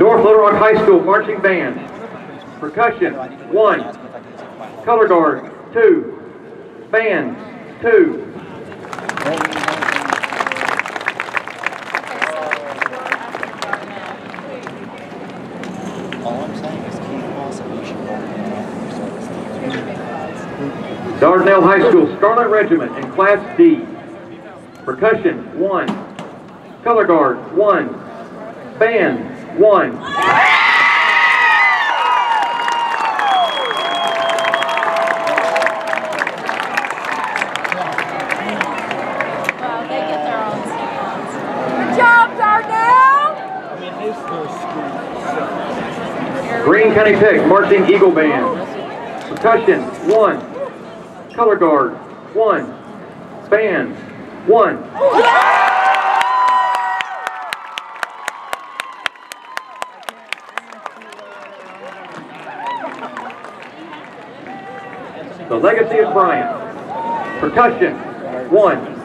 North Little Rock High School Marching Band. Percussion, one. Color guard, two. Band, two. Dardanelle High School Scarlet Regiment in Class D. Percussion, one. Color guard, one. Band, one. Greene County Tech Marching Eagle Band. Percussion, one. Color guard, one. Band, one. The Legacy of Bryant. Percussion, one.